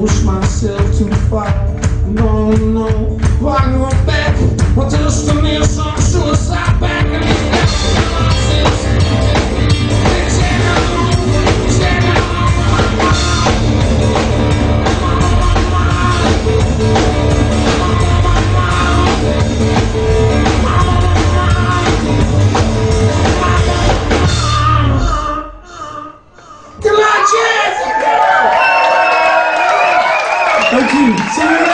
push myself too far. No, no, why go back? What does the mean? Thank you.